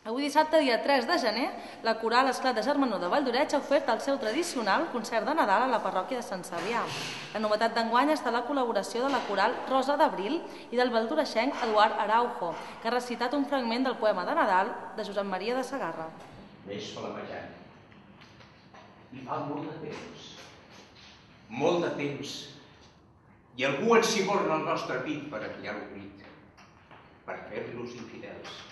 Avui dissabte, dia 3 de gener, la coral Esclat de Germanó de Valldoreig ha ofert el seu tradicional concert de Nadal a la parròquia de Sant Cebrià. La novetat d'enguany està la col·laboració de la coral Rosa d'Abril i del valdoreixenc Eduard Araujo, que ha recitat un fragment del poema de Nadal de Josep Maria de Sagarra. Ves flamejant. I fa molt de temps, molt de temps, i algú ens ciborna el nostre pit per afiar l'oblit, per fer-nos infidels.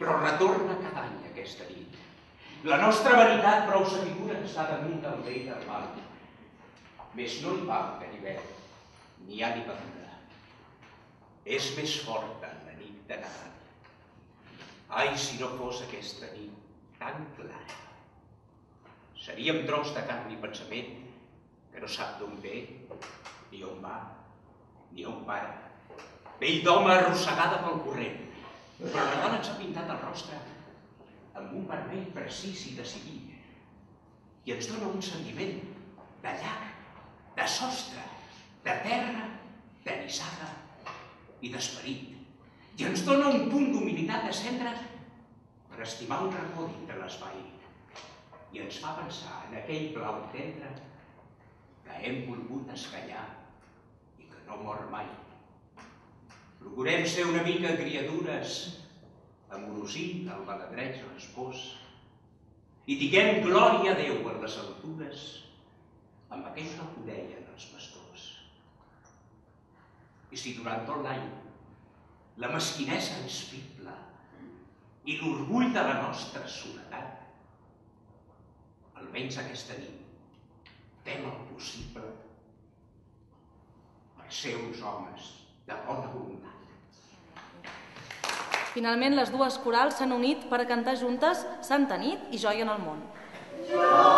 Però retorna cada any aquesta nit. La nostra veritat prou que està damunt del del mal. Més no hi va que ni ànima dura. És més forta la nit de Nadal. Ai, si no fos aquesta nit tan clara. Seríem tros de carn i pensament que no sap d'on ve, ni on va, ni on para. Vell d'home arrossegada pel corrent, la dona ens ha pintat el rostre amb un vermell precís i decidit i ens dona un sentiment de llac, de sostre, de terra, de nissaga i d'esperit. I ens dona un punt d'humilitat de cendra per estimar un racó dintre l'espai i ens fa pensar en aquell blau tendre que hem volgut escallar i que no mor mai. Procurem ser una mica criatures amorosint el baladreig respòs i diguem glòria a Déu en les altures amb aquell que ho deien els pastors. I si durant tot l'any la mesquinesa ens fibla i l'orgull de la nostra soledat, almenys aquesta nit, fem el possible per ser uns homes de bona voluntat. Finalment, les dues corals s'han unit per cantar juntes Santa Nit i Joia en el món. Jo